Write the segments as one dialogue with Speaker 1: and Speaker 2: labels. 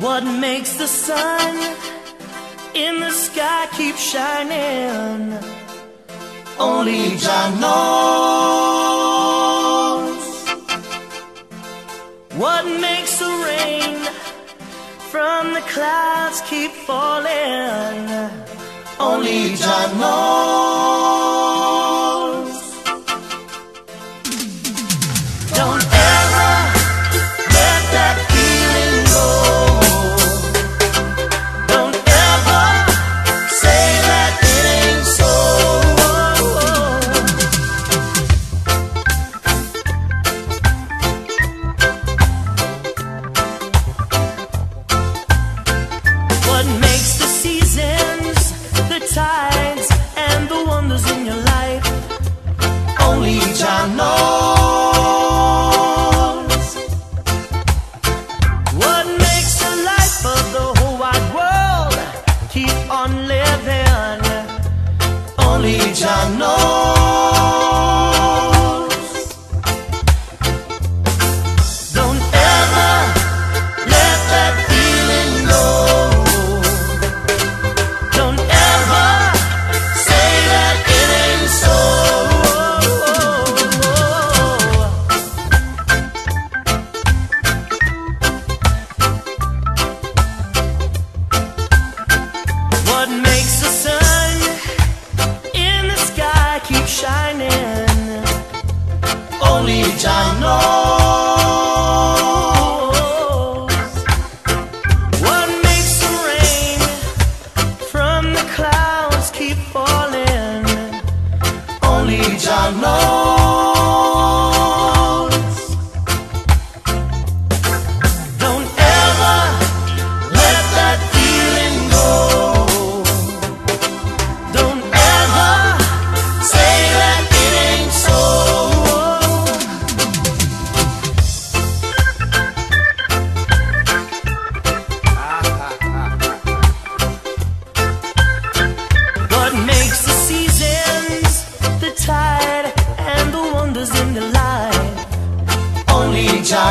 Speaker 1: What makes the sun in the sky keep shining? Only Jah knows. What makes the rain from the clouds keep falling? Only Jah knows. each I know What makes the sun in the sky keep shining? Only Jah knows.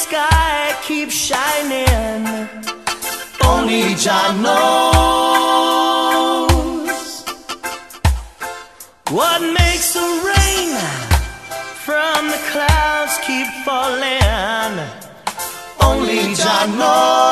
Speaker 1: sky keeps shining. Only Jah knows what makes the rain from the clouds keep falling. Only Jah knows.